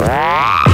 Música